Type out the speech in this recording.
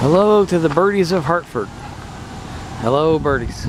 Hello to the birdies of Hartford. Hello, birdies.